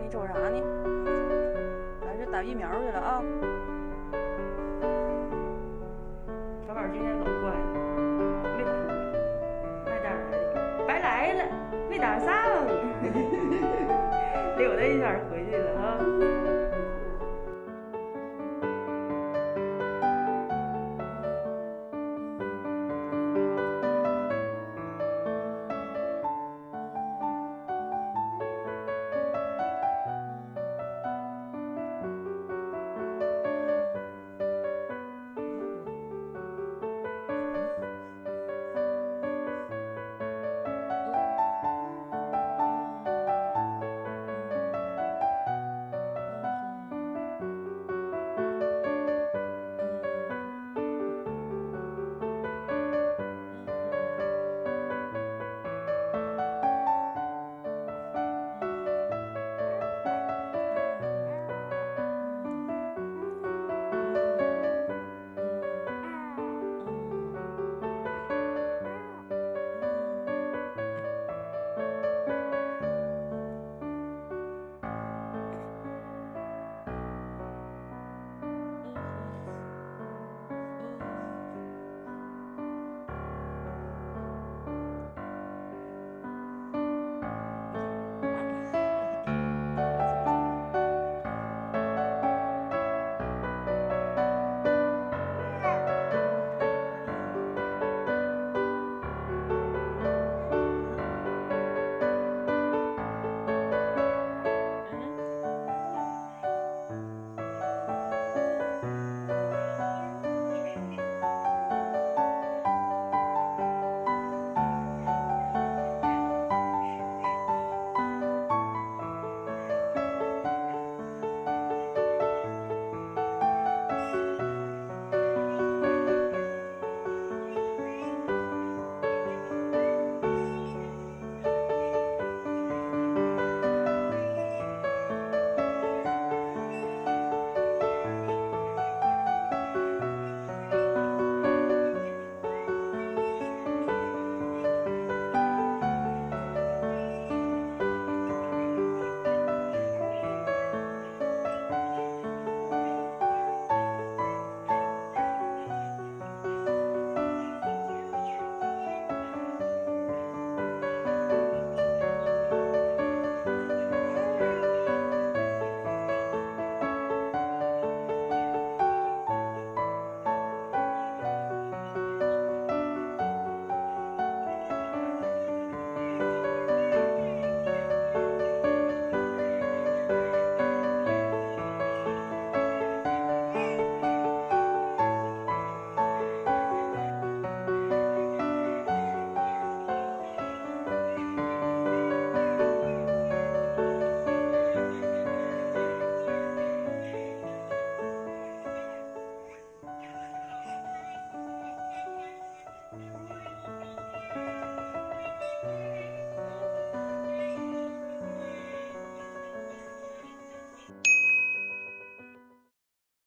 你瞅啥呢？咱是打疫苗去了啊？小宝今天老乖了，没哭，白搭的，白来了，没打上，溜达一圈回去了啊。